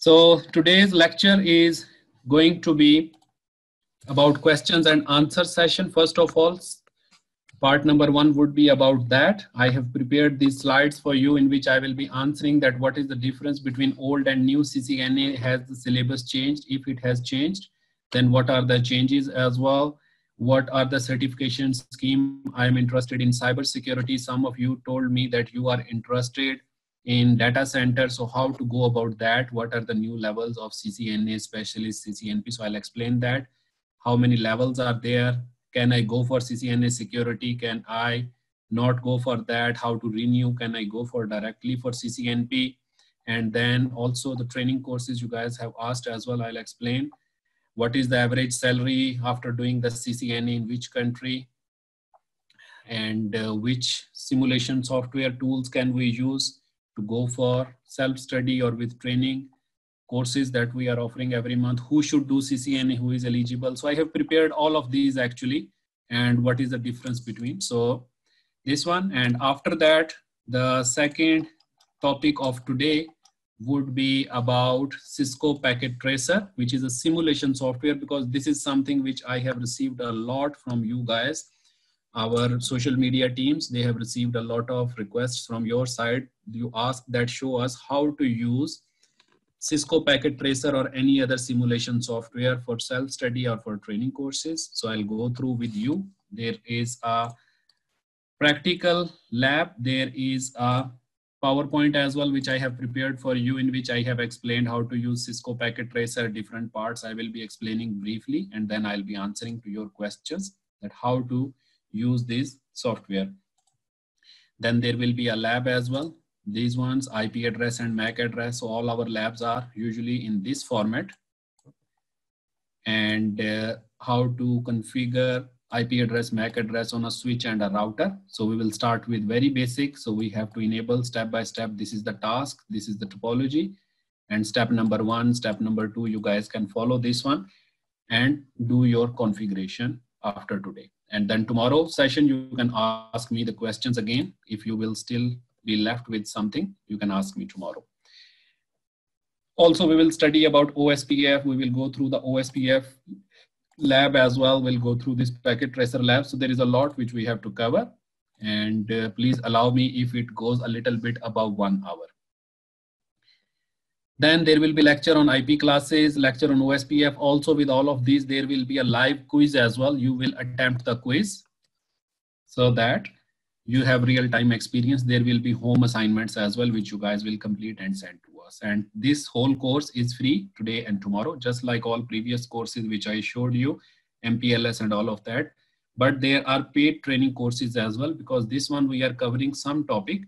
So today's lecture is going to be about questions and answer session. First of all, part number one would be about that. I have prepared these slides for you in which I will be answering that what is the difference between old and new CCNA has the syllabus changed? If it has changed, then what are the changes as well? What are the certification scheme? I'm interested in cybersecurity. Some of you told me that you are interested in data center. So how to go about that? What are the new levels of CCNA specialist, CCNP? So I'll explain that. How many levels are there? Can I go for CCNA security? Can I not go for that? How to renew? Can I go for directly for CCNP? And then also the training courses you guys have asked as well, I'll explain. What is the average salary after doing the CCNA in which country? And uh, which simulation software tools can we use? To go for self-study or with training courses that we are offering every month who should do ccna who is eligible. So i have prepared all of these actually and what is the difference between. So this one and after that the second topic of today would be about cisco packet tracer which is a simulation software because this is something which i have received a lot from you guys our social media teams they have received a lot of requests from your side. You ask that show us how to use cisco packet tracer or any other simulation software for self-study or for training courses. So i'll go through with you. There is a practical lab. There is a PowerPoint as well, which I have prepared for you, in which I have explained how to use Cisco Packet Tracer, different parts. I will be explaining briefly, and then I'll be answering to your questions that how to use this software. Then there will be a lab as well. These ones, IP address and MAC address. So all our labs are usually in this format. And uh, how to configure IP address, MAC address on a switch and a router. So we will start with very basic. So we have to enable step by step. This is the task. This is the topology. And step number one, step number two, you guys can follow this one and do your configuration after today. And then tomorrow session, you can ask me the questions again. If you will still be left with something, you can ask me tomorrow. Also, we will study about OSPF. We will go through the OSPF lab as well. We'll go through this packet tracer lab. So there is a lot which we have to cover. And uh, please allow me if it goes a little bit above one hour. Then there will be lecture on IP classes, lecture on OSPF. Also with all of these, there will be a live quiz as well. You will attempt the quiz so that you have real-time experience. There will be home assignments as well, which you guys will complete and send to us. And this whole course is free today and tomorrow, just like all previous courses which I showed you, MPLS and all of that. But there are paid training courses as well, because this one we are covering some topic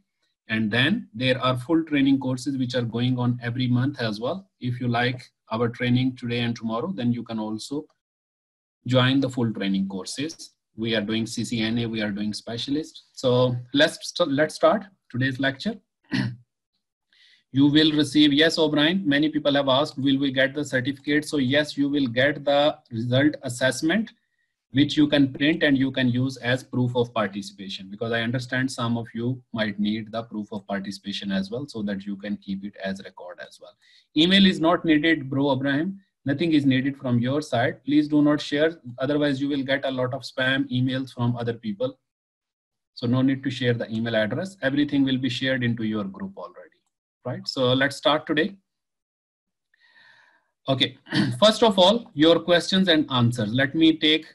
and then there are full training courses which are going on every month as well. If you like our training today and tomorrow, then you can also join the full training courses. We are doing CCNA, we are doing specialist. So let's, let's start today's lecture. you will receive, yes, O'Brien, many people have asked, will we get the certificate? So yes, you will get the result assessment which you can print and you can use as proof of participation because I understand some of you might need the proof of participation as well so that you can keep it as record as well. Email is not needed, bro Abraham. Nothing is needed from your side. Please do not share. Otherwise you will get a lot of spam emails from other people. So no need to share the email address. Everything will be shared into your group already, right? So let's start today. Okay, first of all, your questions and answers. Let me take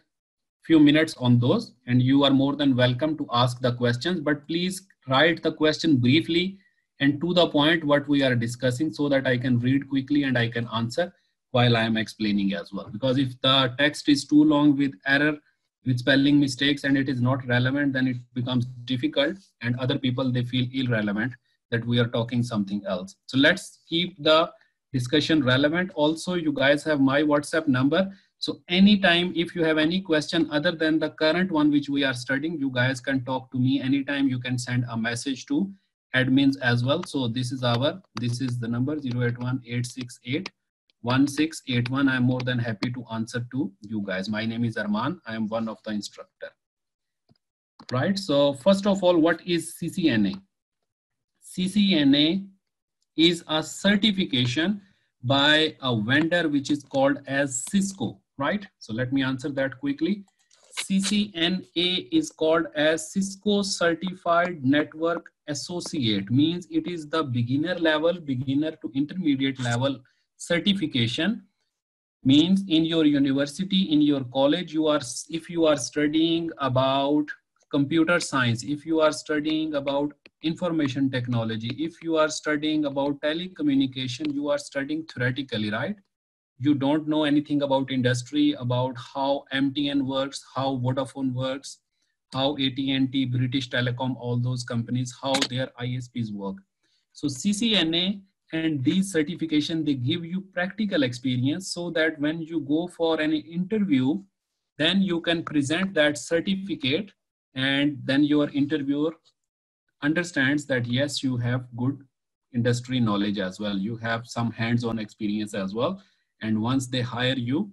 few minutes on those and you are more than welcome to ask the questions but please write the question briefly and to the point what we are discussing so that I can read quickly and I can answer while I am explaining as well. Because if the text is too long with error, with spelling mistakes and it is not relevant, then it becomes difficult and other people, they feel irrelevant that we are talking something else. So let's keep the discussion relevant. Also, you guys have my WhatsApp number. So anytime if you have any question other than the current one which we are studying, you guys can talk to me anytime. You can send a message to admins as well. So this is our, this is the number 081 1681. I'm more than happy to answer to you guys. My name is Arman. I am one of the instructor. Right. So first of all, what is CCNA? CCNA is a certification by a vendor which is called as Cisco, right? So let me answer that quickly. CCNA is called as Cisco Certified Network Associate, means it is the beginner level, beginner to intermediate level certification. Means in your university, in your college, you are if you are studying about computer science, if you are studying about information technology, if you are studying about telecommunication, you are studying theoretically, right? You don't know anything about industry, about how MTN works, how Vodafone works, how AT&T, British Telecom, all those companies, how their ISPs work. So CCNA and these certification, they give you practical experience so that when you go for an interview, then you can present that certificate and then your interviewer understands that yes, you have good industry knowledge as well. You have some hands-on experience as well. And once they hire you,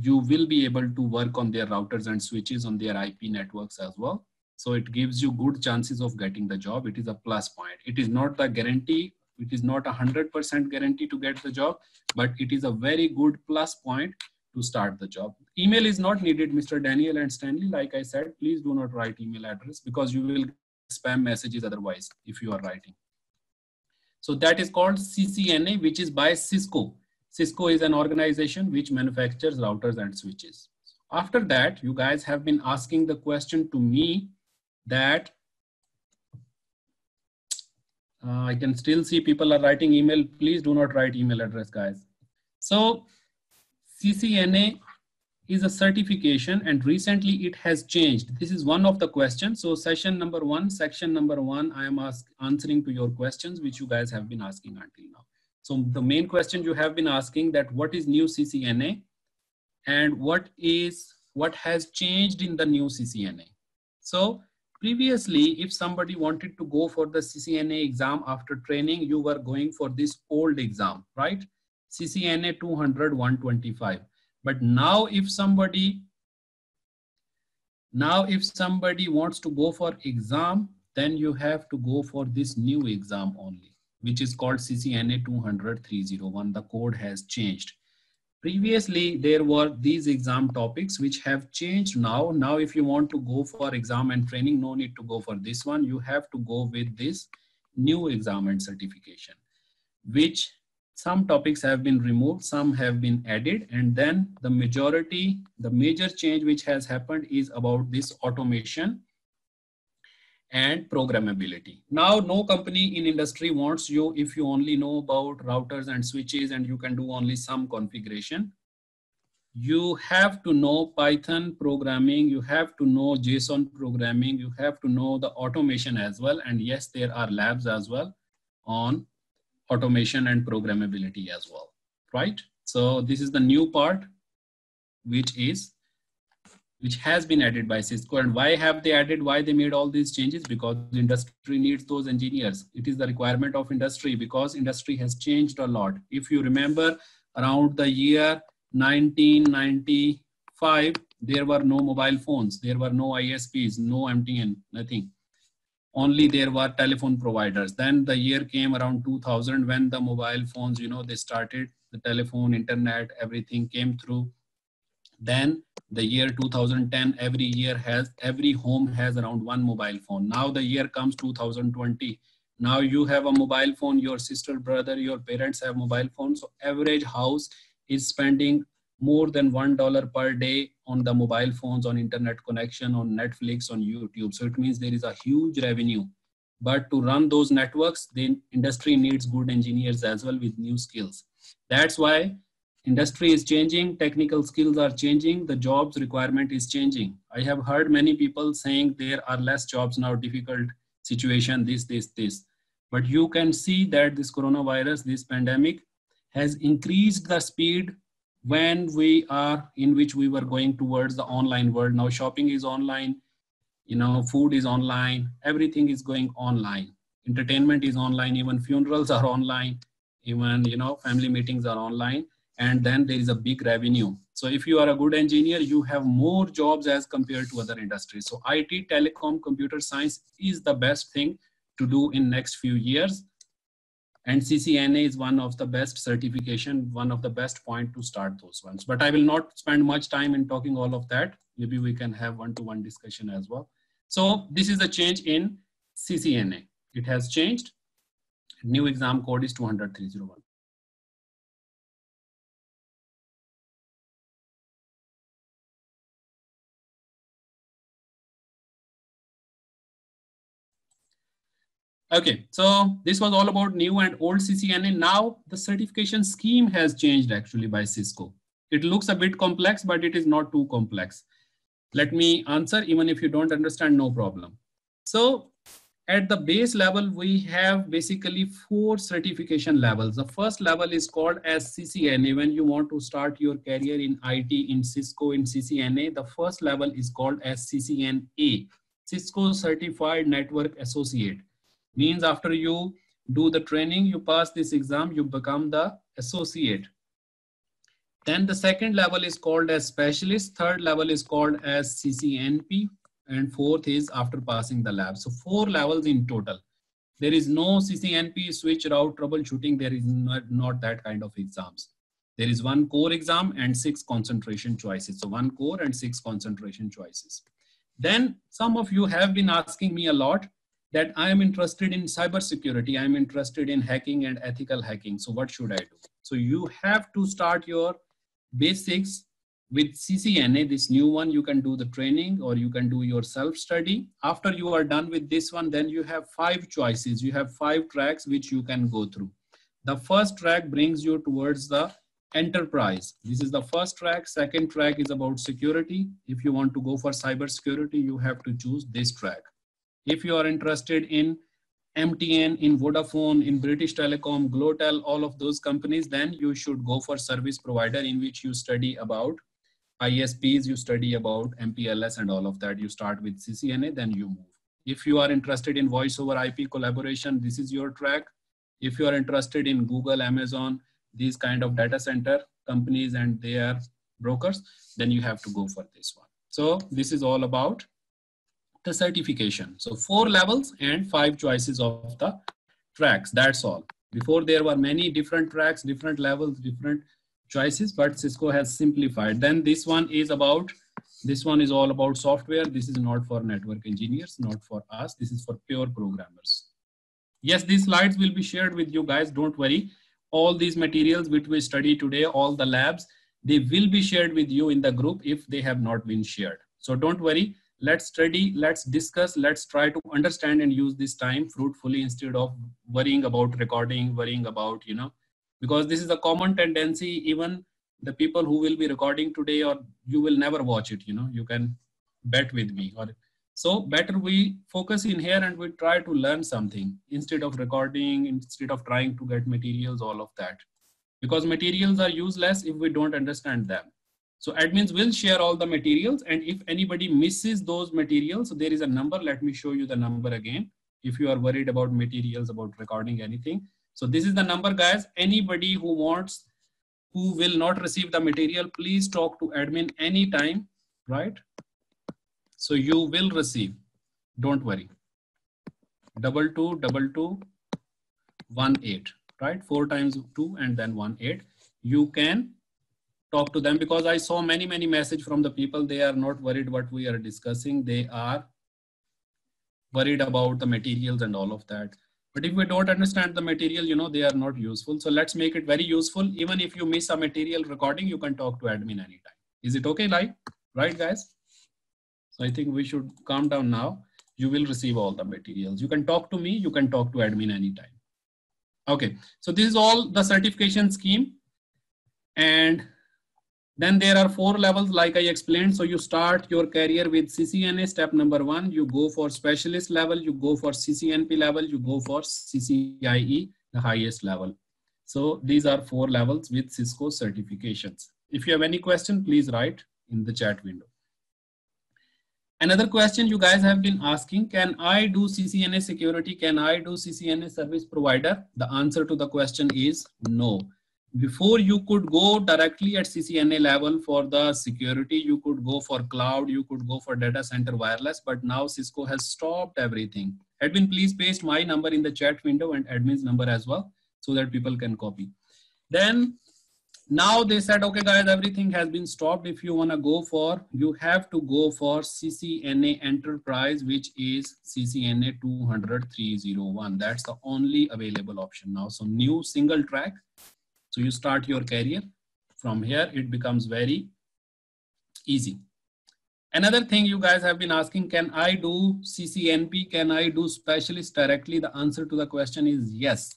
you will be able to work on their routers and switches on their IP networks as well. So it gives you good chances of getting the job. It is a plus point. It is not the guarantee. It is not a 100% guarantee to get the job, but it is a very good plus point to start the job. Email is not needed, Mr. Daniel and Stanley. Like I said, please do not write email address because you will spam messages otherwise if you are writing. So that is called CCNA, which is by Cisco. Cisco is an organization which manufactures routers and switches. After that, you guys have been asking the question to me that uh, I can still see people are writing email. Please do not write email address, guys. So CCNA is a certification and recently it has changed. This is one of the questions. So session number one, section number one, I am ask, answering to your questions, which you guys have been asking until now. So the main question you have been asking that what is new CCNA and what is, what has changed in the new CCNA. So previously, if somebody wanted to go for the CCNA exam after training, you were going for this old exam, right? CCNA 200 125. But now if somebody now if somebody wants to go for exam, then you have to go for this new exam only, which is called CCNA 200 301. The code has changed. Previously, there were these exam topics which have changed now. Now, if you want to go for exam and training, no need to go for this one. You have to go with this new exam and certification, which some topics have been removed, some have been added, and then the majority, the major change which has happened is about this automation and programmability. Now, no company in industry wants you if you only know about routers and switches and you can do only some configuration. You have to know Python programming, you have to know JSON programming, you have to know the automation as well. And yes, there are labs as well on automation and programmability as well, right? So this is the new part, which is which has been added by Cisco. And why have they added, why they made all these changes? Because industry needs those engineers. It is the requirement of industry because industry has changed a lot. If you remember around the year 1995, there were no mobile phones, there were no ISPs, no MTN, nothing only there were telephone providers then the year came around 2000 when the mobile phones you know they started the telephone internet everything came through then the year 2010 every year has every home has around one mobile phone. Now the year comes 2020 now you have a mobile phone your sister brother your parents have mobile phones. So average house is spending more than one dollar per day on the mobile phones on internet connection on netflix on youtube. So it means there is a huge revenue. But to run those networks the industry needs good engineers as well with new skills. That's why industry is changing technical skills are changing the jobs requirement is changing. I have heard many people saying there are less jobs now difficult situation this this this. But you can see that this coronavirus this pandemic has increased the speed when we are in which we were going towards the online world. Now shopping is online you know food is online everything is going online. Entertainment is online even funerals are online even you know family meetings are online and then there is a big revenue so if you are a good engineer you have more jobs as compared to other industries so it telecom computer science is the best thing to do in next few years and CCNA is one of the best certification, one of the best point to start those ones. But I will not spend much time in talking all of that. Maybe we can have one-to-one -one discussion as well. So this is a change in CCNA. It has changed. New exam code is 20301. Okay, so this was all about new and old CCNA. Now the certification scheme has changed actually by Cisco. It looks a bit complex, but it is not too complex. Let me answer, even if you don't understand, no problem. So at the base level, we have basically four certification levels. The first level is called as CCNA. When you want to start your career in IT, in Cisco, in CCNA, the first level is called as CCNA, Cisco Certified Network Associate means after you do the training, you pass this exam, you become the associate. Then the second level is called as specialist. Third level is called as CCNP. And fourth is after passing the lab. So four levels in total. There is no CCNP switch route troubleshooting. There is not, not that kind of exams. There is one core exam and six concentration choices. So one core and six concentration choices. Then some of you have been asking me a lot that I am interested in cybersecurity, I'm interested in hacking and ethical hacking. So what should I do? So you have to start your basics with CCNA, this new one, you can do the training or you can do your self-study. After you are done with this one, then you have five choices. You have five tracks which you can go through. The first track brings you towards the enterprise. This is the first track. Second track is about security. If you want to go for cybersecurity, you have to choose this track. If you are interested in MTN, in Vodafone, in British Telecom, Glotel, all of those companies, then you should go for service provider in which you study about ISPs, you study about MPLS and all of that. You start with CCNA, then you move. If you are interested in voice over IP collaboration, this is your track. If you are interested in Google, Amazon, these kind of data center companies and their brokers, then you have to go for this one. So this is all about the certification. So four levels and five choices of the tracks. That's all. Before there were many different tracks, different levels, different choices, but Cisco has simplified. Then this one is about, this one is all about software. This is not for network engineers, not for us. This is for pure programmers. Yes, these slides will be shared with you guys. Don't worry. All these materials which we study today, all the labs, they will be shared with you in the group if they have not been shared. So don't worry let's study let's discuss let's try to understand and use this time fruitfully instead of worrying about recording worrying about you know. Because this is a common tendency even the people who will be recording today or you will never watch it you know. You can bet with me or so better we focus in here and we try to learn something instead of recording instead of trying to get materials all of that. Because materials are useless if we don't understand them so admins will share all the materials and if anybody misses those materials, there is a number. Let me show you the number again. If you are worried about materials, about recording anything. So this is the number guys. Anybody who wants, who will not receive the material, please talk to admin anytime, right? So you will receive, don't worry. Double two, double two, one eight, right? Four times two and then one eight. You can talk to them because I saw many, many message from the people. They are not worried what we are discussing. They are worried about the materials and all of that. But if we don't understand the material, you know, they are not useful. So let's make it very useful. Even if you miss a material recording, you can talk to admin anytime. Is it okay, like, right guys? So I think we should calm down now. You will receive all the materials. You can talk to me, you can talk to admin anytime. Okay, so this is all the certification scheme. And then there are four levels like I explained. So you start your career with CCNA step number one, you go for specialist level, you go for CCNP level, you go for CCIE, the highest level. So these are four levels with Cisco certifications. If you have any question, please write in the chat window. Another question you guys have been asking, can I do CCNA security? Can I do CCNA service provider? The answer to the question is no before you could go directly at CCNA level for the security, you could go for cloud, you could go for data center wireless, but now Cisco has stopped everything. Admin, please paste my number in the chat window and admin's number as well. so that people can copy. Then now they said, okay, guys, everything has been stopped. If you want to go for, you have to go for CCNA Enterprise, which is CCNA 200-301. That's the only available option now. So new single track. So you start your career. From here, it becomes very easy. Another thing you guys have been asking, can I do CCNP? Can I do specialist directly? The answer to the question is yes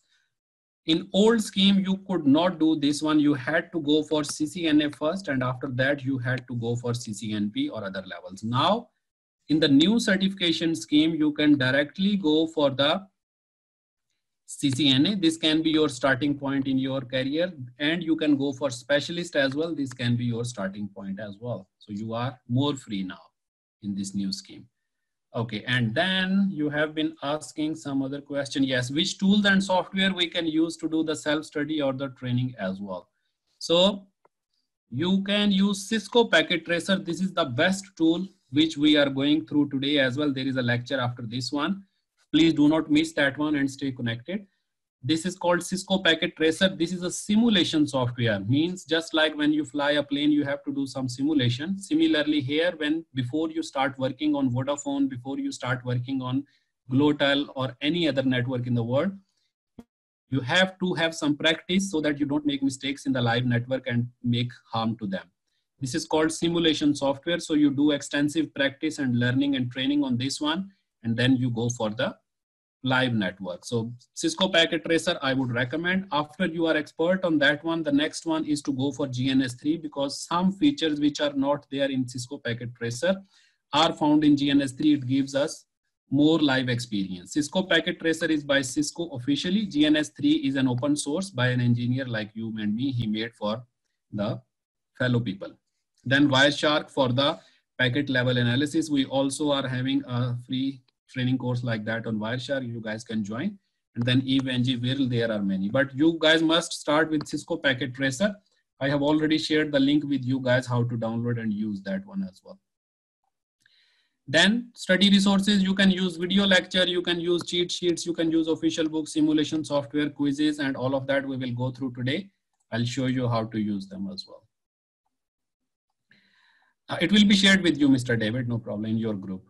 in old scheme, you could not do this one. You had to go for CCNA first, and after that, you had to go for CCNP or other levels. Now, in the new certification scheme, you can directly go for the CCNA. This can be your starting point in your career, and you can go for specialist as well. This can be your starting point as well. So you are more free now in this new scheme. Okay, and then you have been asking some other question. Yes, which tools and software we can use to do the self-study or the training as well. So you can use Cisco Packet Tracer. This is the best tool which we are going through today as well. There is a lecture after this one. Please do not miss that one and stay connected. This is called Cisco Packet Tracer. This is a simulation software. Means just like when you fly a plane, you have to do some simulation. Similarly here, when before you start working on Vodafone, before you start working on Glotel or any other network in the world, you have to have some practice so that you don't make mistakes in the live network and make harm to them. This is called simulation software. So you do extensive practice and learning and training on this one, and then you go for the live network. So Cisco Packet Tracer, I would recommend. After you are expert on that one, the next one is to go for GNS3 because some features which are not there in Cisco Packet Tracer are found in GNS3. It gives us more live experience. Cisco Packet Tracer is by Cisco officially. GNS3 is an open source by an engineer like you and me. He made for the fellow people. Then Wireshark for the packet level analysis. We also are having a free training course like that on Wireshark, you guys can join. And then EVE-NG, Virl, there are many. But you guys must start with Cisco Packet Tracer. I have already shared the link with you guys how to download and use that one as well. Then study resources, you can use video lecture, you can use cheat sheets, you can use official books, simulation software, quizzes, and all of that we will go through today. I'll show you how to use them as well. Uh, it will be shared with you, Mr. David, no problem, in your group.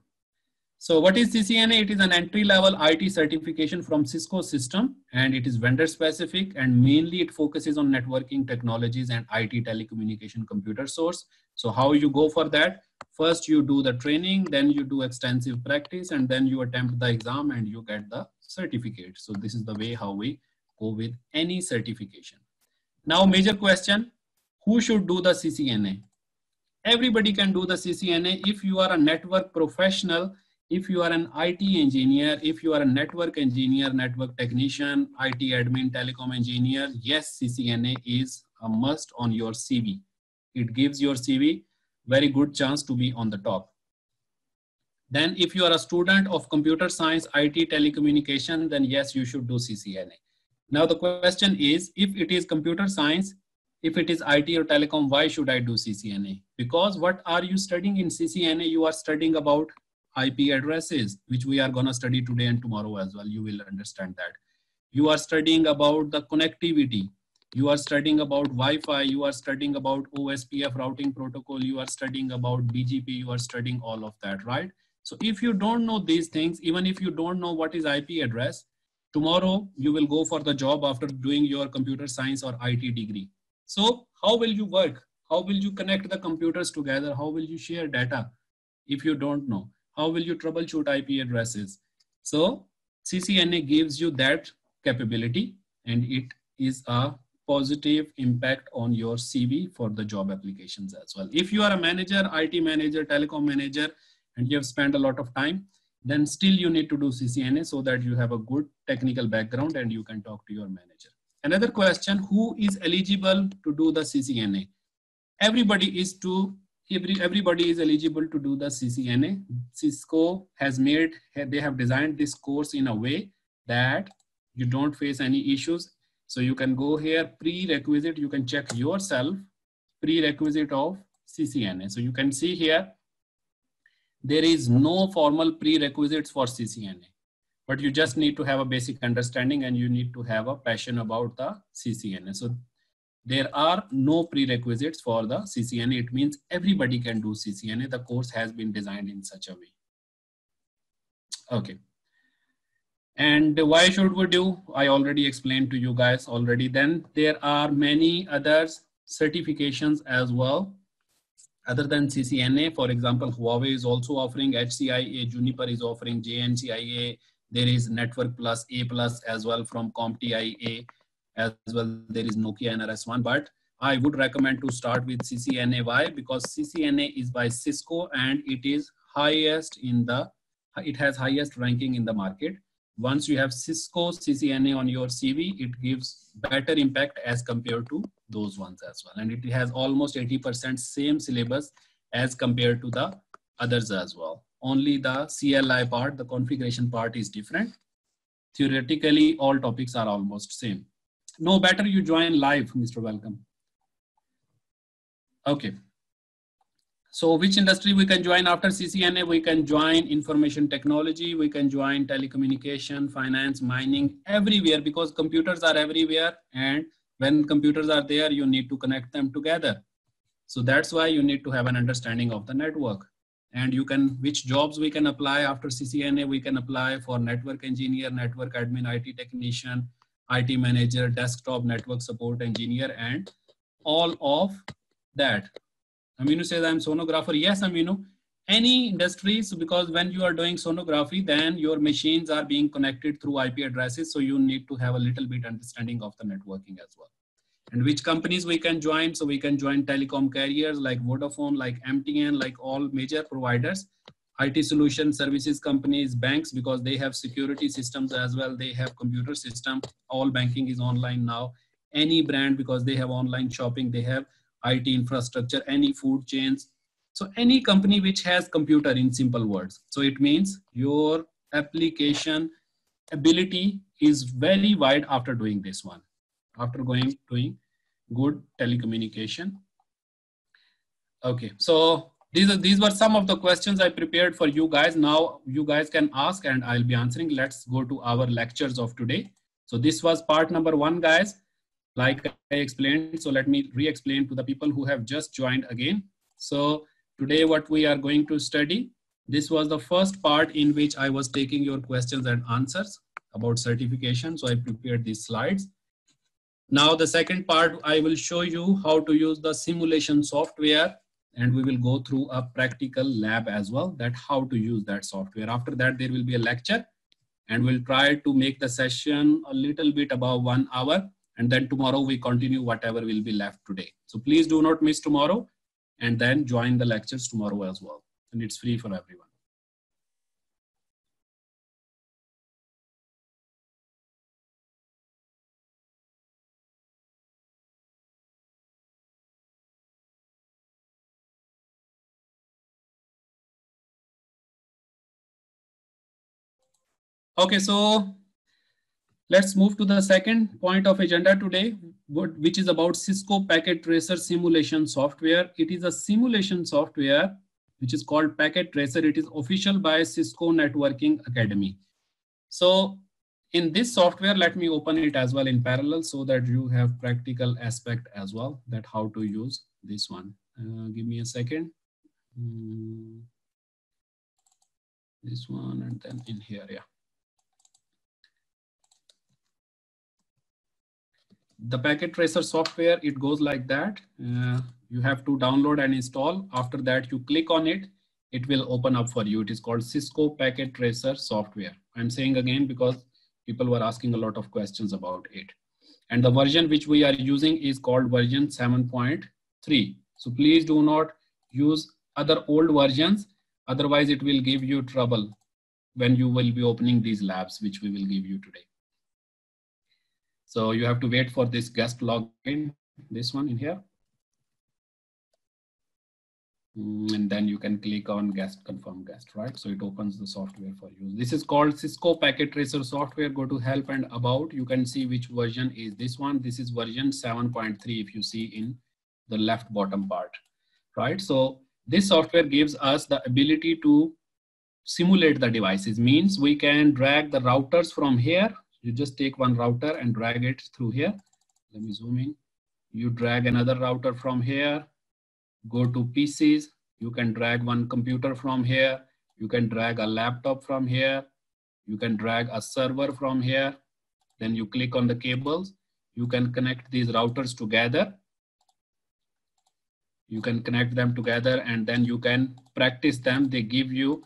So what is CCNA? It is an entry level IT certification from Cisco system and it is vendor specific and mainly it focuses on networking technologies and IT telecommunication computer source. So how you go for that? First you do the training, then you do extensive practice and then you attempt the exam and you get the certificate. So this is the way how we go with any certification. Now major question, who should do the CCNA? Everybody can do the CCNA. If you are a network professional, if you are an IT engineer, if you are a network engineer, network technician, IT admin, telecom engineer, yes, CCNA is a must on your CV. It gives your CV very good chance to be on the top. Then if you are a student of computer science, IT, telecommunication, then yes, you should do CCNA. Now the question is, if it is computer science, if it is IT or telecom, why should I do CCNA? Because what are you studying in CCNA? You are studying about IP addresses, which we are going to study today and tomorrow as well. You will understand that. You are studying about the connectivity. You are studying about Wi-Fi. You are studying about OSPF routing protocol. You are studying about BGP. You are studying all of that, right? So if you don't know these things, even if you don't know what is IP address, tomorrow you will go for the job after doing your computer science or IT degree. So how will you work? How will you connect the computers together? How will you share data if you don't know? How will you troubleshoot IP addresses? So CCNA gives you that capability and it is a positive impact on your CV for the job applications as well. If you are a manager, IT manager, telecom manager, and you have spent a lot of time, then still you need to do CCNA so that you have a good technical background and you can talk to your manager. Another question, who is eligible to do the CCNA? Everybody is to every, everybody is eligible to do the CCNA. Cisco has made, they have designed this course in a way that you don't face any issues. So you can go here, prerequisite, you can check yourself, prerequisite of CCNA. So you can see here, there is no formal prerequisites for CCNA. but you just need to have a basic understanding and you need to have a passion about the CCNA. So there are no prerequisites for the CCNA. It means everybody can do CCNA. The course has been designed in such a way. Okay. And why should we do? I already explained to you guys already. Then there are many other certifications as well. Other than CCNA, for example, Huawei is also offering HCIA, Juniper is offering JNCIA, there is Network Plus, A Plus as well from CompTIA as well. There is Nokia NRS1, but I would recommend to start with CCNA. Why? Because CCNA is by Cisco and it is highest in the, it has highest ranking in the market once you have Cisco CCNA on your CV, it gives better impact as compared to those ones as well. And it has almost 80% same syllabus as compared to the others as well. Only the CLI part, the configuration part is different. Theoretically, all topics are almost same. No better you join live, Mr. Welcome. Okay. So which industry we can join after CCNA? We can join information technology, we can join telecommunication, finance, mining, everywhere because computers are everywhere. And when computers are there, you need to connect them together. So that's why you need to have an understanding of the network. And you can, which jobs we can apply after CCNA, we can apply for network engineer, network admin, IT technician, IT manager, desktop network support engineer, and all of that Aminu says, I'm sonographer. Yes, Aminu. Any industries, because when you are doing sonography, then your machines are being connected through IP addresses. So you need to have a little bit understanding of the networking as well. And which companies we can join? So we can join telecom carriers like Vodafone, like MTN, like all major providers. IT solution services companies, banks, because they have security systems as well. They have computer system. All banking is online now. Any brand, because they have online shopping, they have IT infrastructure, any food chains. So any company which has computer in simple words. So it means your application ability is very wide after doing this one, after going doing good telecommunication. Okay, so these are these were some of the questions I prepared for you guys. Now you guys can ask and I'll be answering. Let's go to our lectures of today. So this was part number one, guys like I explained. So let me re-explain to the people who have just joined again. So today what we are going to study, this was the first part in which I was taking your questions and answers about certification. So I prepared these slides. Now the second part, I will show you how to use the simulation software and we will go through a practical lab as well that how to use that software. After that, there will be a lecture and we'll try to make the session a little bit above one hour and then tomorrow we continue whatever will be left today. So please do not miss tomorrow and then join the lectures tomorrow as well. And it's free for everyone. Okay, so Let's move to the second point of agenda today, which is about Cisco Packet Tracer simulation software. It is a simulation software which is called Packet Tracer. It is official by Cisco Networking Academy. So in this software, let me open it as well in parallel so that you have practical aspect as well that how to use this one. Uh, give me a second. Mm, this one and then in here, yeah. The packet tracer software, it goes like that. Uh, you have to download and install. After that, you click on it, it will open up for you. It is called Cisco Packet Tracer software. I'm saying again because people were asking a lot of questions about it. And the version which we are using is called version 7.3. So please do not use other old versions. Otherwise, it will give you trouble when you will be opening these labs, which we will give you today. So you have to wait for this guest login, this one in here. Mm, and then you can click on guest confirm guest, right? So it opens the software for you. This is called Cisco Packet Tracer software. Go to help and about. You can see which version is this one. This is version 7.3 if you see in the left bottom part, right? So this software gives us the ability to simulate the devices means we can drag the routers from here. You just take one router and drag it through here. Let me zoom in. You drag another router from here, go to PCs. You can drag one computer from here. You can drag a laptop from here. You can drag a server from here. Then you click on the cables. You can connect these routers together. You can connect them together and then you can practice them. They give you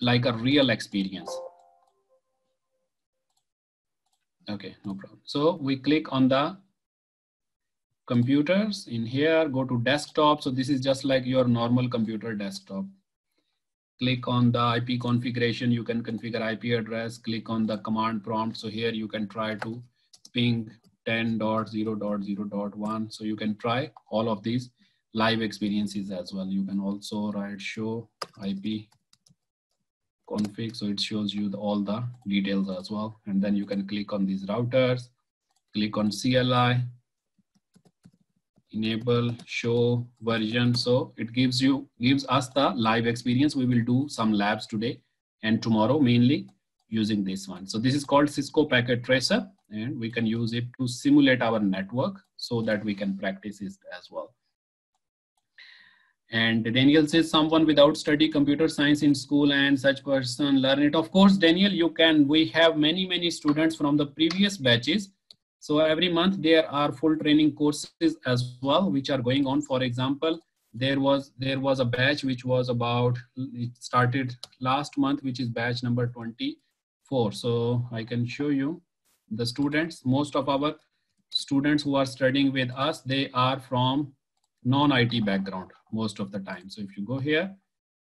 like a real experience. Okay, no problem. So we click on the computers in here, go to desktop. So this is just like your normal computer desktop. Click on the IP configuration. You can configure IP address, click on the command prompt. So here you can try to ping 10.0.0.1. So you can try all of these live experiences as well. You can also write show IP config. So it shows you the, all the details as well. And then you can click on these routers, click on CLI, enable show version. So it gives you, gives us the live experience. We will do some labs today and tomorrow mainly using this one. So this is called Cisco Packet Tracer and we can use it to simulate our network so that we can practice it as well. And Daniel says someone without study computer science in school and such person learn it. Of course, Daniel, you can. We have many, many students from the previous batches. So every month there are full training courses as well, which are going on. For example, there was there was a batch which was about it started last month, which is batch number 24. So I can show you the students. Most of our students who are studying with us, they are from non-IT background most of the time. So if you go here,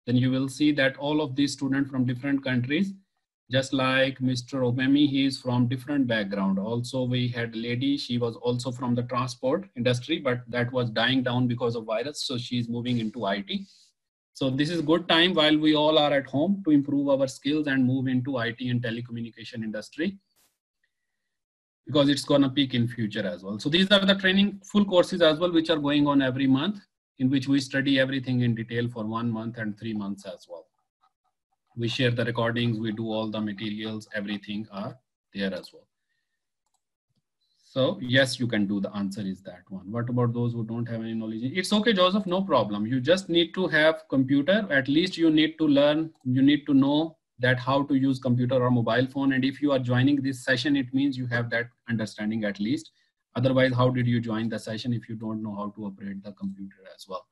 then you will see that all of these students from different countries, just like Mr. Obemi, he is from different background. Also, we had a lady, she was also from the transport industry, but that was dying down because of virus. So she's moving into IT. So this is good time while we all are at home to improve our skills and move into IT and telecommunication industry because it's to peak in future as well. So these are the training full courses as well, which are going on every month in which we study everything in detail for one month and three months as well. We share the recordings, we do all the materials, everything are there as well. So yes, you can do the answer is that one. What about those who don't have any knowledge? It's okay, Joseph, no problem. You just need to have computer. At least you need to learn, you need to know that how to use computer or mobile phone. And if you are joining this session, it means you have that understanding at least. Otherwise, how did you join the session if you don't know how to operate the computer as well?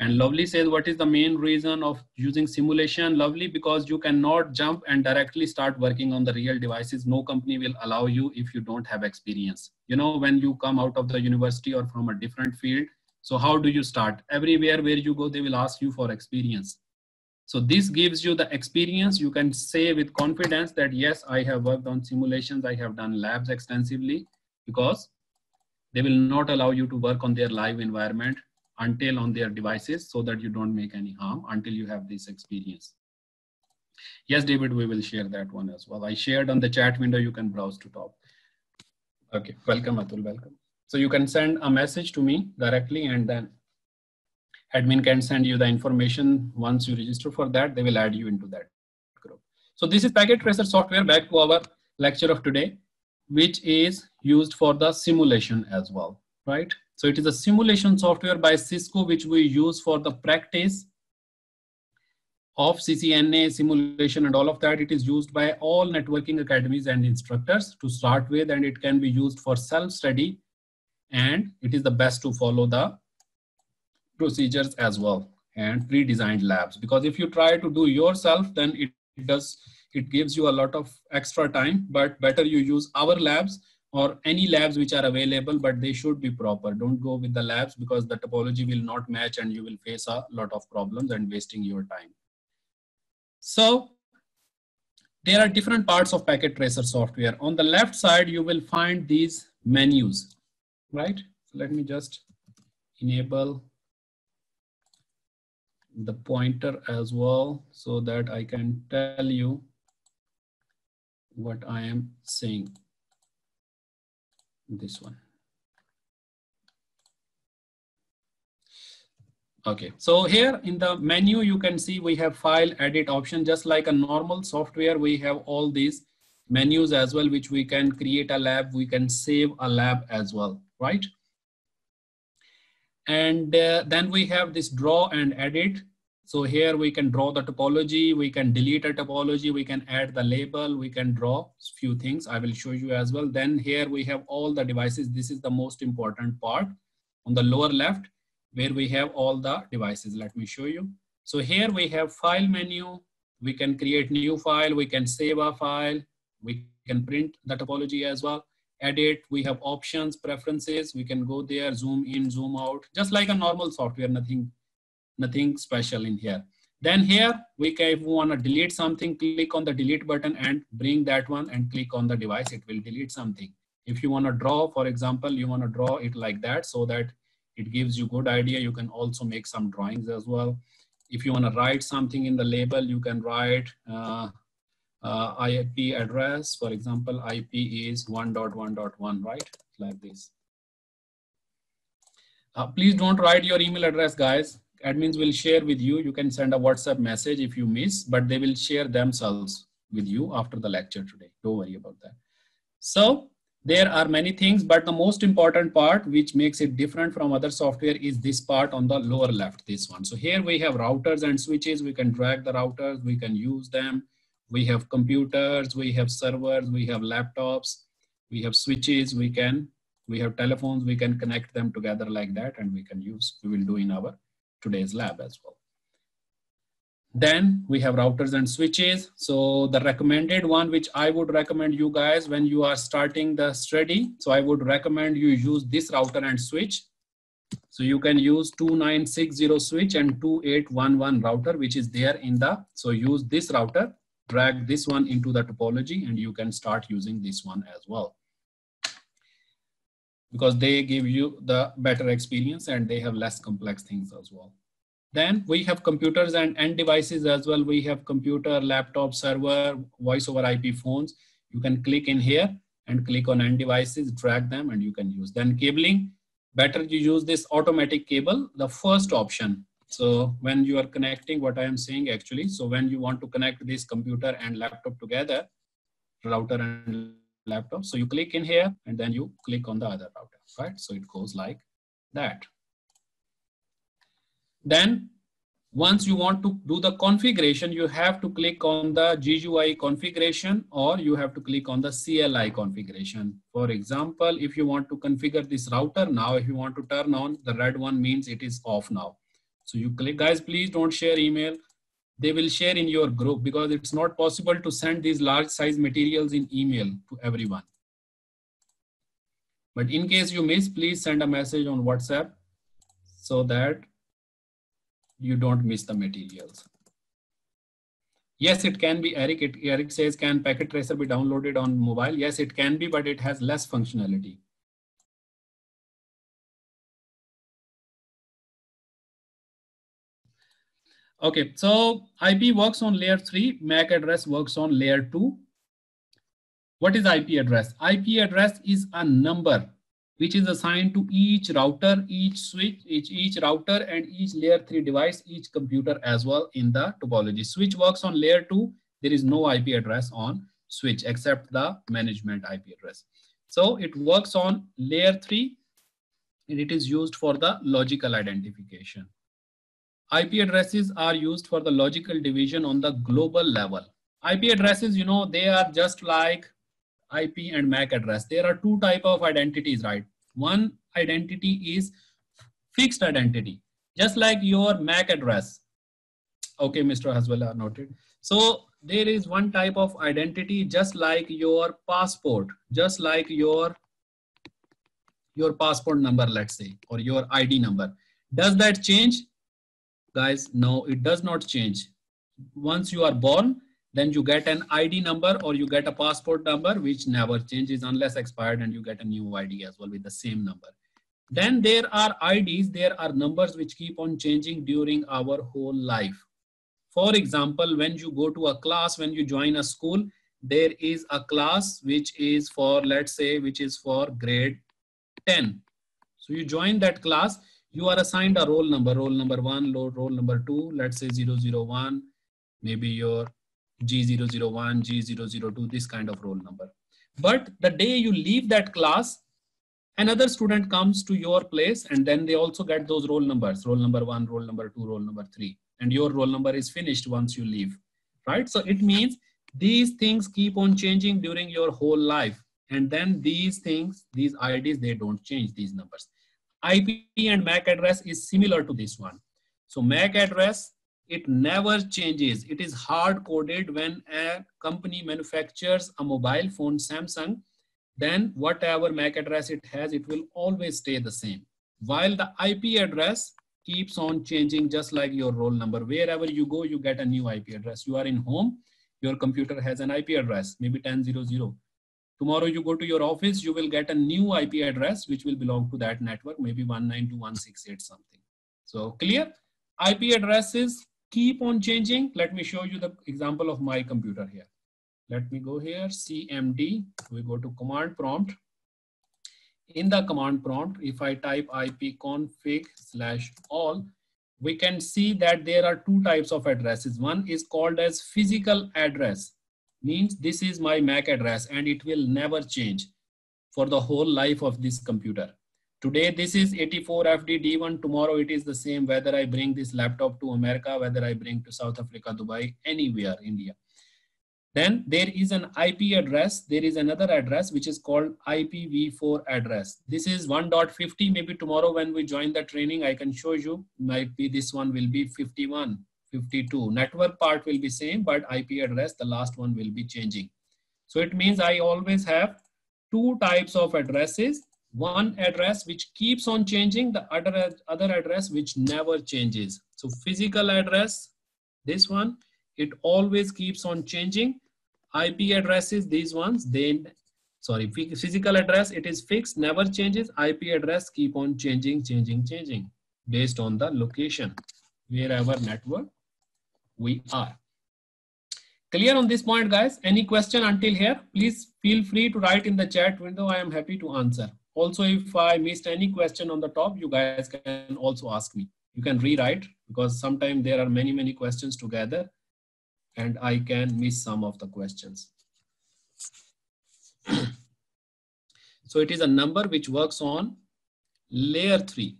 And Lovely says, what is the main reason of using simulation? Lovely, because you cannot jump and directly start working on the real devices. No company will allow you if you don't have experience. You know, when you come out of the university or from a different field, so how do you start? Everywhere where you go, they will ask you for experience. So this gives you the experience. You can say with confidence that yes, I have worked on simulations. I have done labs extensively because they will not allow you to work on their live environment until on their devices so that you don't make any harm until you have this experience. Yes, David, we will share that one as well. I shared on the chat window, you can browse to top. Okay, welcome Atul, welcome. So you can send a message to me directly and then admin can send you the information once you register for that they will add you into that group so this is packet tracer software back to our lecture of today which is used for the simulation as well right? So it is a simulation software by cisco which we use for the practice of ccna simulation and all of that. It is used by all networking academies and instructors to start with and it can be used for self study and it is the best to follow the procedures as well and pre-designed labs. Because if you try to do yourself then it does it gives you a lot of extra time but better you use our labs or any labs which are available but they should be proper. Don't go with the labs because the topology will not match and you will face a lot of problems and wasting your time. So there are different parts of packet tracer software. On the left side you will find these menus right? So let me just enable the pointer as well so that I can tell you what I am saying. This one. Okay, so here in the menu, you can see we have file edit option, just like a normal software, we have all these menus as well, which we can create a lab, we can save a lab as well, right? And uh, then we have this draw and edit. So here we can draw the topology, we can delete a topology, we can add the label, we can draw a few things. I will show you as well. Then here we have all the devices. This is the most important part. On the lower left, where we have all the devices. Let me show you. So here we have file menu. We can create new file. We can save a file. We can print the topology as well. Edit, we have options, preferences. We can go there, zoom in, zoom out, just like a normal software, nothing, nothing special in here. Then here, we can, if we want to delete something, click on the delete button and bring that one and click on the device. It will delete something. If you want to draw, for example, you want to draw it like that so that it gives you good idea. You can also make some drawings as well. If you want to write something in the label, you can write uh, uh, IP address. For example, IP is 1.1.1, right? Like this. Uh, please don't write your email address, guys. Admins will share with you. You can send a WhatsApp message if you miss, but they will share themselves with you after the lecture today. Don't worry about that. So there are many things, but the most important part which makes it different from other software is this part on the lower left, this one. So here we have routers and switches. We can drag the routers, we can use them. We have computers, we have servers, we have laptops, we have switches, we can, we have telephones, we can connect them together like that and we can use, we will do in our today's lab as well. Then we have routers and switches. So the recommended one, which I would recommend you guys when you are starting the study. So I would recommend you use this router and switch. So you can use 2960 switch and 2811 router, which is there in the, so use this router, drag this one into the topology and you can start using this one as well. Because they give you the better experience and they have less complex things as well. Then we have computers and end devices as well. We have computer, laptop, server, voice over IP phones. You can click in here and click on end devices, drag them and you can use. Then cabling, better you use this automatic cable, the first option. So when you are connecting what I am saying actually, so when you want to connect this computer and laptop together, router and laptop, so you click in here and then you click on the other router, right? So it goes like that. Then once you want to do the configuration, you have to click on the GUI configuration or you have to click on the CLI configuration. For example, if you want to configure this router now, if you want to turn on, the red one means it is off now. So you click, guys, please don't share email. They will share in your group because it's not possible to send these large size materials in email to everyone. But in case you miss, please send a message on WhatsApp so that you don't miss the materials. Yes, it can be, Eric. It, Eric says, can Packet Tracer be downloaded on mobile? Yes, it can be, but it has less functionality. Okay, so IP works on layer three, MAC address works on layer two. What is IP address? IP address is a number which is assigned to each router, each switch, each, each router and each layer three device, each computer as well in the topology. Switch works on layer two. There is no IP address on switch except the management IP address. So it works on layer three and it is used for the logical identification. IP addresses are used for the logical division on the global level. IP addresses, you know, they are just like IP and MAC address. There are two type of identities, right? One identity is fixed identity, just like your MAC address. Okay, Mr. Haswala noted. So there is one type of identity, just like your passport, just like your your passport number, let's say, or your ID number. Does that change? Guys, no, it does not change. Once you are born, then you get an ID number or you get a passport number which never changes unless expired and you get a new ID as well with the same number. Then there are IDs, there are numbers which keep on changing during our whole life. For example, when you go to a class, when you join a school, there is a class which is for, let's say, which is for grade 10. So you join that class, You are assigned a roll number, roll number one, roll number two, let's say 001, maybe your G001, G002, this kind of roll number. But the day you leave that class, another student comes to your place and then they also get those roll numbers, roll number one, roll number two, roll number three, and your roll number is finished once you leave, right? So it means these things keep on changing during your whole life. And then these things, these IDs, they don't change these numbers. IP and MAC address is similar to this one. So MAC address it never changes. It is hard coded when a company manufactures a mobile phone, Samsung, then whatever MAC address it has, it will always stay the same. While the IP address keeps on changing just like your roll number. Wherever you go, you get a new IP address. You are in home, your computer has an IP address, maybe 1000. Tomorrow you go to your office, you will get a new IP address which will belong to that network, maybe 192.168 something. So clear? IP addresses keep on changing. Let me show you the example of my computer here. Let me go here, CMD, we go to command prompt. In the command prompt, if I type ipconfig slash all, we can see that there are two types of addresses. One is called as physical address, means this is my MAC address and it will never change for the whole life of this computer. Today, this is 84FD-D1. Tomorrow, it is the same whether I bring this laptop to America, whether I bring to South Africa, Dubai, anywhere, India. Then there is an IP address. There is another address which is called IPv4 address. This is 1.50. Maybe tomorrow when we join the training, I can show you. Might be this one will be 51, 52. Network part will be same, but IP address, the last one will be changing. So it means I always have two types of addresses one address which keeps on changing, the other, other address which never changes. So physical address, this one, it always keeps on changing. IP addresses, these ones, they, sorry, physical address, it is fixed, never changes. IP address keep on changing, changing, changing based on the location, wherever network we are. Clear on this point, guys? Any question until here? Please feel free to write in the chat window. I am happy to answer. Also, if I missed any question on the top, you guys can also ask me. You can rewrite because sometimes there are many, many questions together and I can miss some of the questions. so it is a number which works on layer three,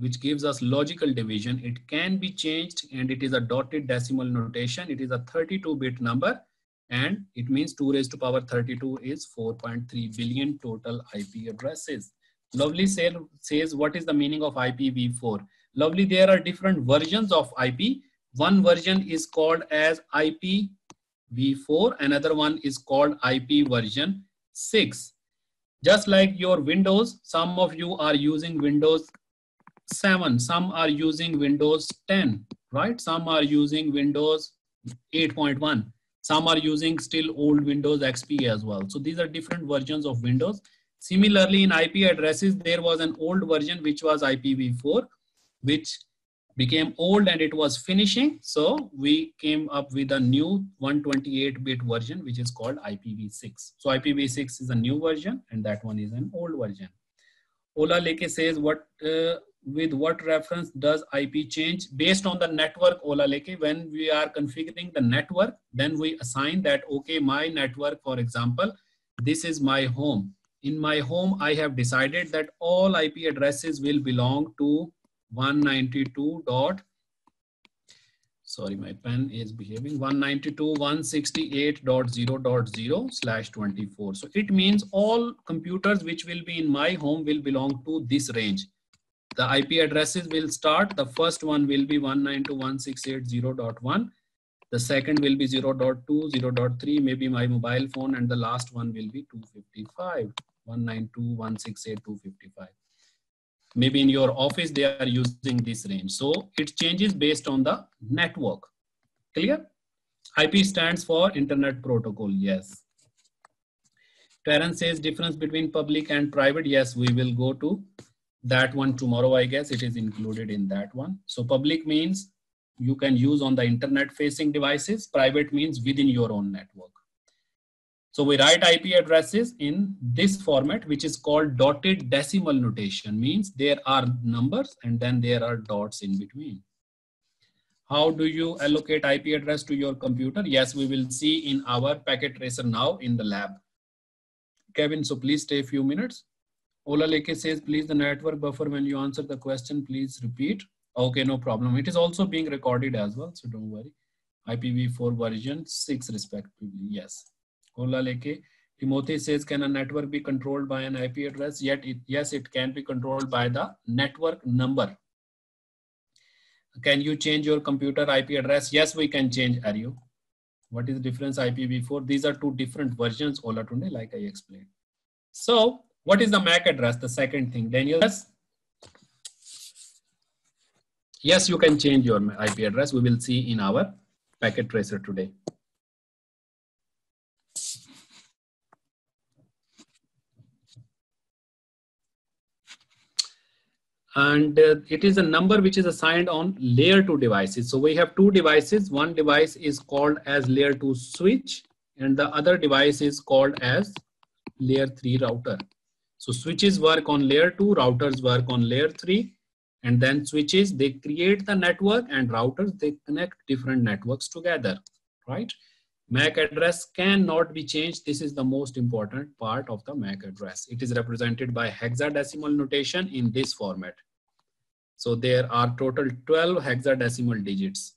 which gives us logical division. It can be changed and it is a dotted decimal notation. It is a 32 bit number and it means 2 raised to power 32 is 4.3 billion total IP addresses. Lovely say, says what is the meaning of IPv4? Lovely, there are different versions of IP. One version is called as IPv4, another one is called IP version 6. Just like your Windows, some of you are using Windows 7, some are using Windows 10, right? Some are using Windows 8.1 some are using still old Windows XP as well. So these are different versions of Windows. Similarly, in IP addresses, there was an old version which was IPv4, which became old and it was finishing. So we came up with a new 128-bit version, which is called IPv6. So IPv6 is a new version and that one is an old version. Ola Leke says, what uh, with what reference does IP change based on the network Ola Leke. When we are configuring the network, then we assign that, okay, my network, for example, this is my home. In my home, I have decided that all IP addresses will belong to 192 dot sorry my pen is behaving 192.168.0.0 slash 24 so it means all computers which will be in my home will belong to this range the IP addresses will start. The first one will be 192.168.0.1. The second will be 0.2, 0.3, maybe my mobile phone, and the last one will be 255, 192.168.255. Maybe in your office, they are using this range. So it changes based on the network. Clear? IP stands for Internet Protocol. Yes. Terence says difference between public and private. Yes, we will go to that one tomorrow, I guess it is included in that one. So public means you can use on the internet facing devices. Private means within your own network. So we write IP addresses in this format, which is called dotted decimal notation, means there are numbers and then there are dots in between. How do you allocate IP address to your computer? Yes, we will see in our packet tracer now in the lab. Kevin, so please stay a few minutes. Ola Leke says, please the network buffer when you answer the question, please repeat. Okay, no problem. It is also being recorded as well, so don't worry. IPv4 version 6 respectively, yes. Ola Leke, Timothy says, can a network be controlled by an IP address? Yet, it, yes, it can be controlled by the network number. Can you change your computer IP address? Yes, we can change Aryo. What is the difference IPv4? These are two different versions, Ola Tunde, like I explained. So what is the MAC address? The second thing, Daniel. Yes. You can change your IP address. We will see in our packet tracer today. and uh, it is a number which is assigned on layer 2 devices so we have two devices one device is called as layer 2 switch and the other device is called as layer 3 router so switches work on layer 2 routers work on layer 3 and then switches they create the network and routers they connect different networks together right MAC address cannot be changed. This is the most important part of the MAC address. It is represented by hexadecimal notation in this format. So there are total 12 hexadecimal digits.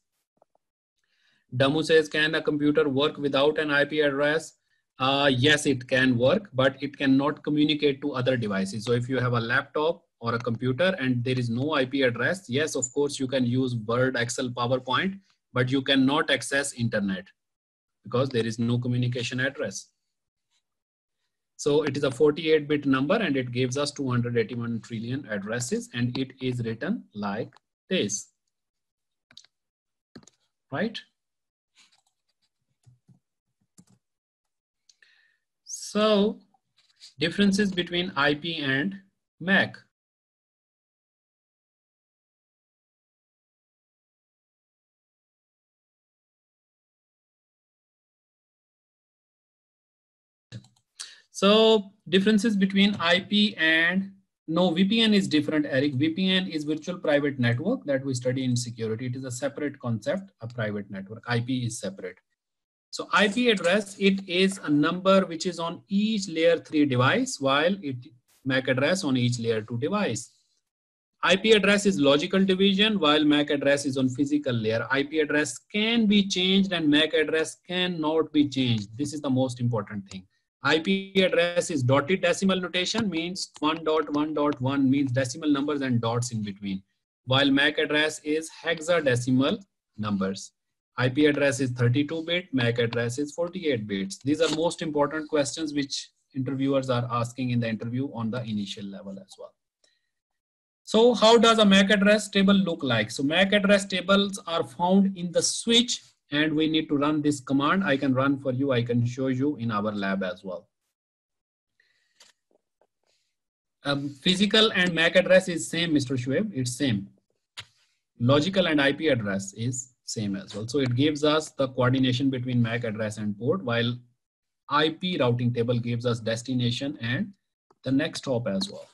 Damu says, can a computer work without an IP address? Uh, yes, it can work, but it cannot communicate to other devices. So if you have a laptop or a computer and there is no IP address, yes, of course, you can use Word, Excel, PowerPoint, but you cannot access internet because there is no communication address. So it is a 48 bit number and it gives us 281 trillion addresses and it is written like this, right? So differences between IP and MAC. So differences between IP and no VPN is different, Eric. VPN is virtual private network that we study in security. It is a separate concept, a private network. IP is separate. So IP address, it is a number which is on each layer three device, while it MAC address on each layer two device. IP address is logical division, while MAC address is on physical layer. IP address can be changed and MAC address cannot be changed. This is the most important thing. IP address is dotted decimal notation means 1.1.1 means decimal numbers and dots in between. While MAC address is hexadecimal numbers. IP address is 32 bit, MAC address is 48 bits. These are most important questions which interviewers are asking in the interview on the initial level as well. So how does a MAC address table look like? So MAC address tables are found in the switch and we need to run this command. I can run for you. I can show you in our lab as well. Um, physical and MAC address is same, Mr. Shuaib. It's same. Logical and IP address is same as well. So it gives us the coordination between MAC address and port, while IP routing table gives us destination and the next hop as well.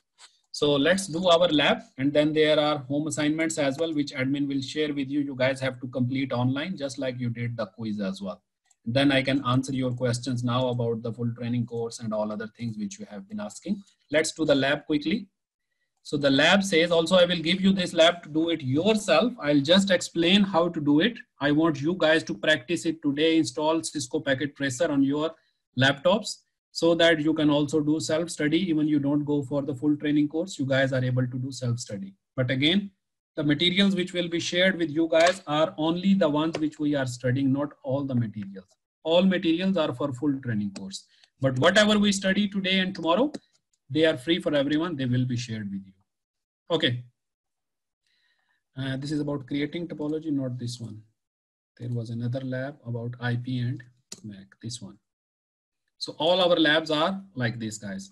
So let's do our lab and then there are home assignments as well, which admin will share with you. You guys have to complete online just like you did the quiz as well. Then I can answer your questions now about the full training course and all other things which you have been asking. Let's do the lab quickly. So the lab says also I will give you this lab to do it yourself. I'll just explain how to do it. I want you guys to practice it today. Install Cisco Packet Tracer on your laptops so that you can also do self-study even you don't go for the full training course you guys are able to do self-study but again the materials which will be shared with you guys are only the ones which we are studying not all the materials all materials are for full training course but whatever we study today and tomorrow they are free for everyone they will be shared with you okay uh, this is about creating topology not this one there was another lab about ip and mac this one so all our labs are like this, guys.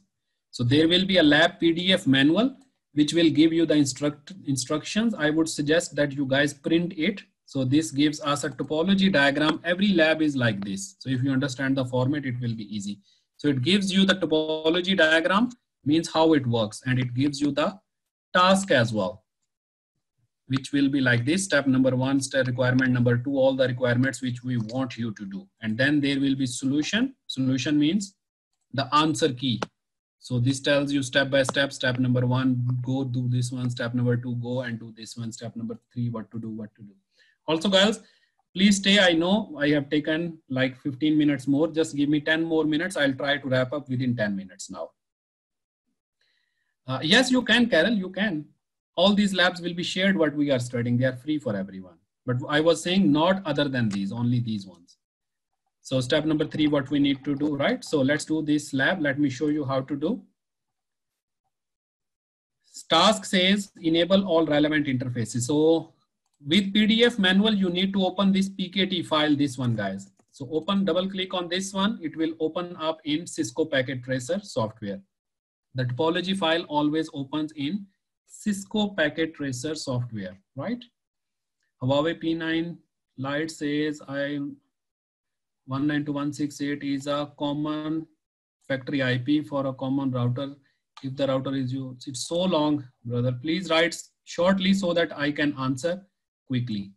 So there will be a lab PDF manual, which will give you the instruct instructions. I would suggest that you guys print it So this gives us a topology diagram. Every lab is like this. So if you understand the format, it will be easy. So it gives you the topology diagram, means how it works, and it gives you the task as well, which will be like this. Step number one, step requirement number two, all the requirements which we want you to do. And then there will be solution. Solution means the answer key. So this tells you step by step, step number one, go do this one, step number two, go and do this one, step number three, what to do, what to do. Also guys, please stay. I know I have taken like 15 minutes more. Just give me 10 more minutes. I'll try to wrap up within 10 minutes now. Uh, yes, you can, Carol, you can. All these labs will be shared what we are studying. They are free for everyone. But I was saying not other than these, only these ones. So step number three, what we need to do, right? So let's do this lab. Let me show you how to do. Task says enable all relevant interfaces. So with PDF manual, you need to open this PKT file, this one guys. So open, double click on this one. It will open up in Cisco Packet Tracer software. The topology file always opens in Cisco Packet Tracer software, right? Huawei P9 Lite says I 192.168 is a common factory IP for a common router. If the router is used, it's so long, brother. Please write shortly so that I can answer quickly.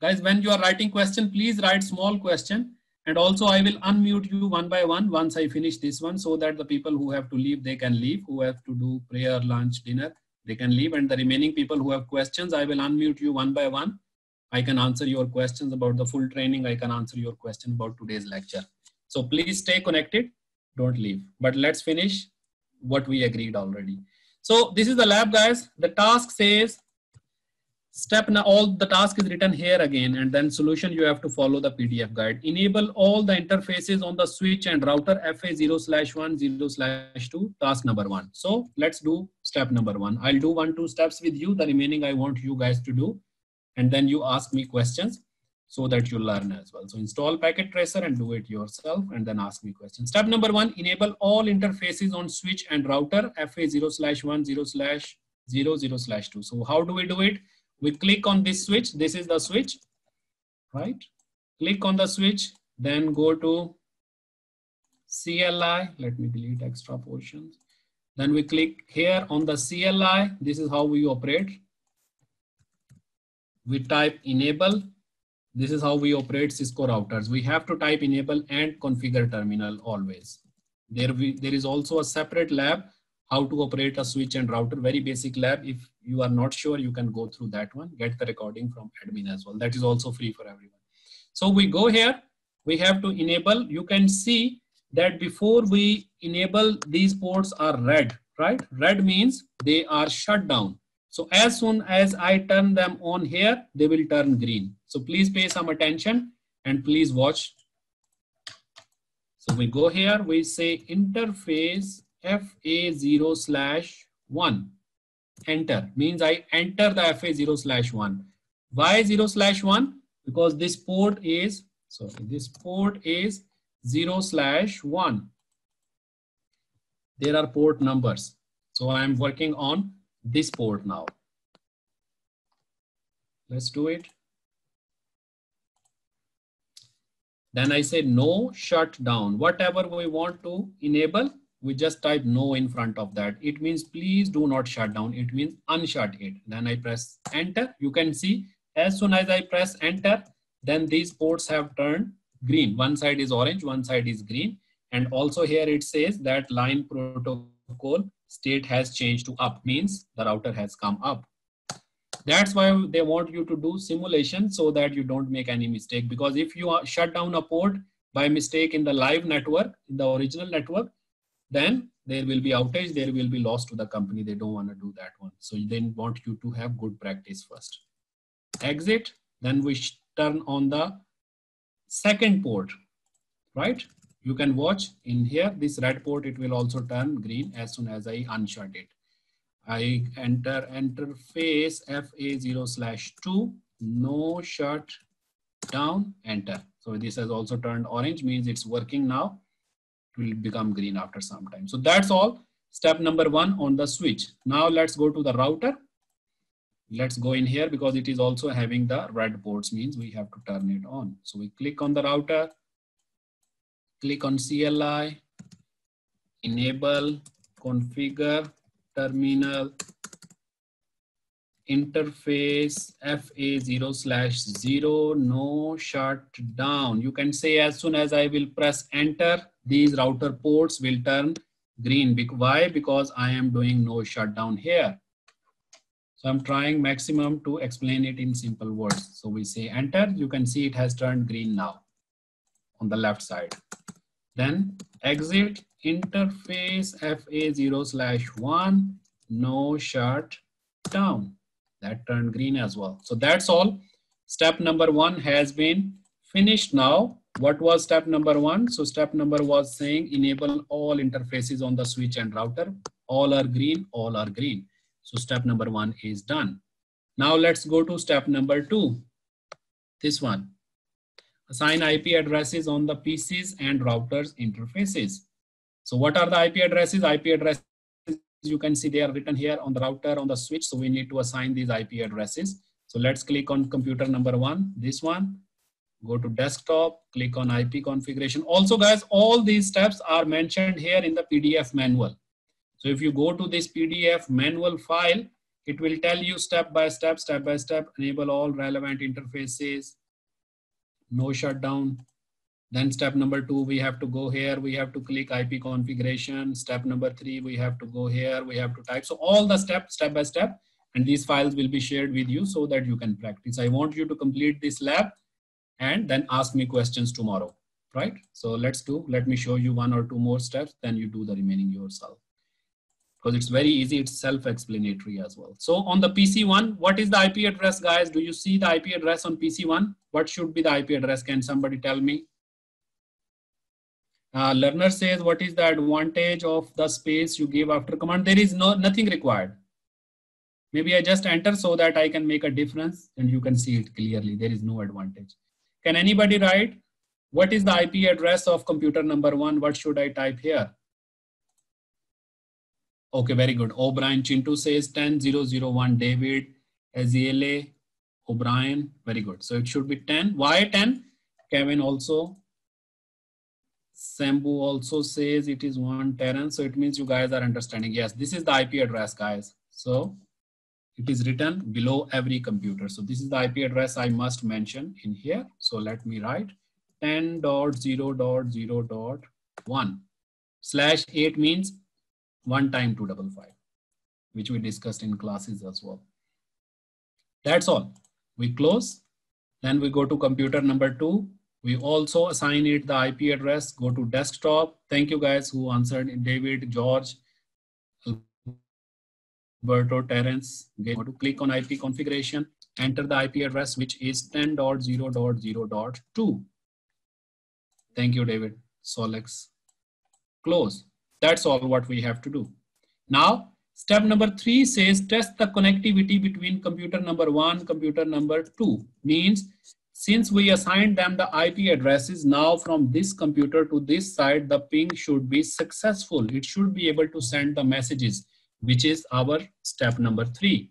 Guys, when you are writing question, please write small question. And also I will unmute you one by one once I finish this one so that the people who have to leave, they can leave. Who have to do prayer, lunch, dinner, they can leave. And the remaining people who have questions, I will unmute you one by one. I can answer your questions about the full training. I can answer your question about today's lecture. So please stay connected. Don't leave. But let's finish what we agreed already. So this is the lab, guys. The task says Step now, all the task is written here again, and then solution you have to follow the PDF guide. Enable all the interfaces on the switch and router FA0 slash 1, 0 slash 2, task number one. So let's do step number one. I'll do one, two steps with you. The remaining I want you guys to do. And then you ask me questions so that you learn as well. So install packet tracer and do it yourself and then ask me questions. Step number one, enable all interfaces on switch and router FA0 slash 1, 0 slash 0, 0 slash 2. So how do we do it? We click on this switch. This is the switch right? Click on the switch then go to CLI let me delete extra portions. Then we click here on the CLI this is how we operate. We type enable. This is how we operate Cisco routers. We have to type enable and configure terminal always. There we, there is also a separate lab how to operate a switch and router, very basic lab. If you are not sure, you can go through that one, get the recording from admin as well. That is also free for everyone. So we go here, we have to enable, you can see that before we enable, these ports are red, right? Red means they are shut down. So as soon as I turn them on here, they will turn green. So please pay some attention and please watch. So we go here, we say interface FA0 slash 1. Enter means I enter the FA0 slash 1. Why 0 slash 1? Because this port is, sorry, this port is 0 slash 1. There are port numbers. So I am working on this port now. Let's do it. Then I say no shutdown. Whatever we want to enable, we just type no in front of that. It means please do not shut down. It means unshut it. Then I press enter. You can see as soon as I press enter, then these ports have turned green. One side is orange, one side is green. And also here it says that line protocol state has changed to up means the router has come up. That's why they want you to do simulation so that you don't make any mistake. Because if you shut down a port by mistake in the live network, in the original network, then there will be outage, there will be loss to the company. They don't want to do that one. So they want you to have good practice first. Exit, then we turn on the second port, right? You can watch in here, this red port, it will also turn green as soon as I unshut it. I enter interface FA0 slash 2, no shut down, enter. So this has also turned orange, means it's working now will become green after some time. So that's all step number one on the switch. Now let's go to the router. let's go in here because it is also having the red ports means we have to turn it on. So we click on the router, click on CLI, enable, configure, terminal, interface FA0 slash 0, no shutdown. You can say as soon as I will press enter, these router ports will turn green. Why? Because I am doing no shutdown here. So I'm trying maximum to explain it in simple words. So we say enter, you can see it has turned green now on the left side. Then exit interface FA0 slash 1, no shut down. That turned green as well. So that's all. Step number one has been finished now. What was step number one? So step number was saying enable all interfaces on the switch and router. All are green, all are green. So step number one is done. Now let's go to step number two. This one. Assign IP addresses on the PCs and routers interfaces. So what are the IP addresses? IP addresses, you can see they are written here on the router, on the switch. So we need to assign these IP addresses. So let's click on computer number one, this one. Go to desktop, click on IP configuration. Also guys, all these steps are mentioned here in the PDF manual. So if you go to this PDF manual file, it will tell you step by step, step by step, enable all relevant interfaces, no shutdown. Then step number two, we have to go here. We have to click IP configuration. Step number three, we have to go here. We have to type. So all the steps, step by step, and these files will be shared with you so that you can practice. I want you to complete this lab and then ask me questions tomorrow, right? So let's do, let me show you one or two more steps, then you do the remaining yourself because it's very easy. It's self-explanatory as well. So on the PC1, what is the IP address, guys? Do you see the IP address on PC1? What should be the IP address? Can somebody tell me? Uh, learner says, what is the advantage of the space you give after command? There is no nothing required. Maybe I just enter so that I can make a difference and you can see it clearly. There is no advantage. Can anybody write? What is the IP address of computer number one? What should I type here? Okay, very good. O'Brien Chintu says 10001 David Aziele O'Brien. Very good. So it should be 10. Why 10? Kevin also. Sambu also says it is one Terran. So it means you guys are understanding. Yes, this is the IP address, guys. So it is written below every computer. So this is the IP address I must mention in here. So let me write 10.0.0.1 slash 8 means one time 255, which we discussed in classes as well. That's all. We close. Then we go to computer number two. We also assign it the IP address, go to desktop. Thank you guys who answered, David, George, Alberto, Terence. Go to click on IP configuration, enter the IP address, which is 10.0.0.2. Thank you, David. Solex. Close. That's all what we have to do. Now, step number three says test the connectivity between computer number one, computer number two. Means since we assigned them the IP addresses, now from this computer to this side, the ping should be successful. It should be able to send the messages, which is our step number three.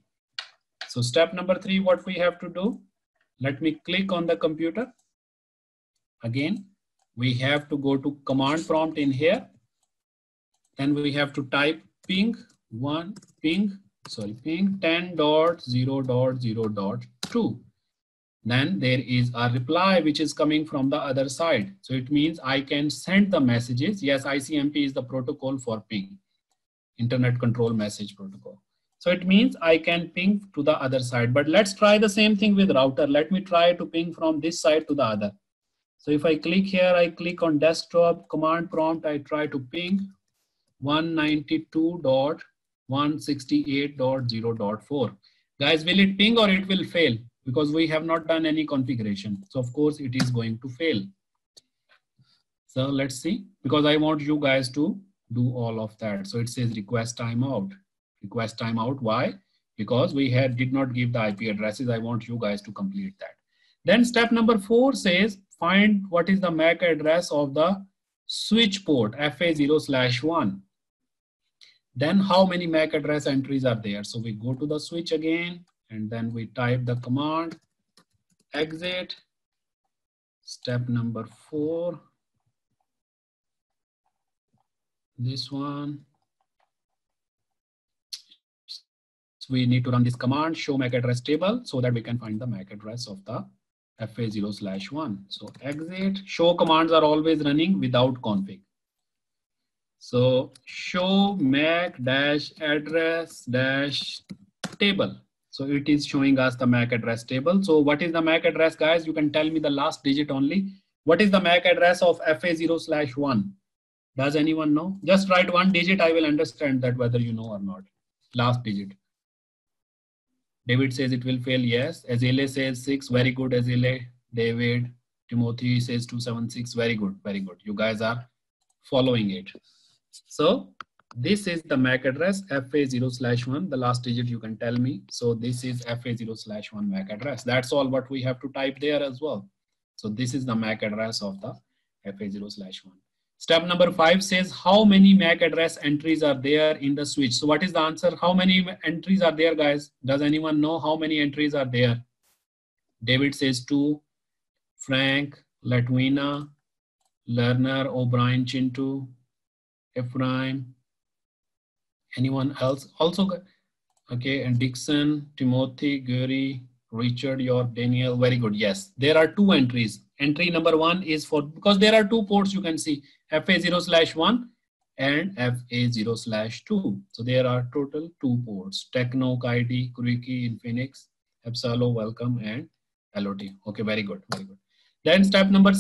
So step number three, what we have to do, let me click on the computer. Again, we have to go to command prompt in here. Then we have to type ping one ping sorry ping 10 dot 0 dot 0 dot 2 then there is a reply which is coming from the other side. So it means i can send the messages. Yes icmp is the protocol for ping internet control message protocol so it means i can ping to the other side but let's try the same thing with router let me try to ping from this side to the other so if i click here i click on desktop command prompt i try to ping 192.168.0.4. Guys, will it ping or it will fail? Because we have not done any configuration. So of course it is going to fail. So let's see, because I want you guys to do all of that. So it says request timeout. Request timeout, why? Because we had did not give the IP addresses. I want you guys to complete that. Then step number four says find what is the MAC address of the switch port FA0 slash 1. Then how many MAC address entries are there? So we go to the switch again and then we type the command exit. Step number four. This one. So we need to run this command show MAC address table so that we can find the MAC address of the FA0 slash 1. So exit, show commands are always running without config. So show MAC dash address dash table. So it is showing us the MAC address table. So what is the MAC address guys? You can tell me the last digit only. What is the MAC address of FA0 slash 1? Does anyone know? Just write one digit. I will understand that whether you know or not. Last digit. David says it will fail. Yes. Azile says six. Very good, Azile. David. Timothy says 276. Very good. Very good. You guys are following it. So this is the MAC address FA0 slash 1. The last digit you can tell me. So this is FA0 slash 1 MAC address. That's all what we have to type there as well. So this is the MAC address of the FA0 slash 1. Step number five says how many MAC address entries are there in the switch. So what is the answer? How many entries are there guys? Does anyone know how many entries are there? David says two. Frank, Latwina, Lerner, O'Brien, Chintu, Ephraim. Anyone else? Also, okay, and Dixon, Timothy, Gary, Richard, York, Daniel. Very good. Yes, there are two entries. Entry number one is for, because there are two ports you can see FA0 slash 1 and FA0 slash 2. So there are total two ports, Techno, Kaidi, Kuriki, Infinix, Epsalo, Welcome, and LOT. Okay, very good, very good. Then step number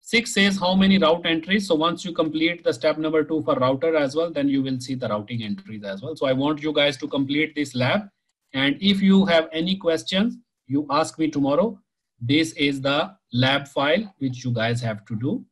six says how many route entries. So once you complete the step number two for router as well, then you will see the routing entries as well. So I want you guys to complete this lab. And if you have any questions, you ask me tomorrow. This is the lab file which you guys have to do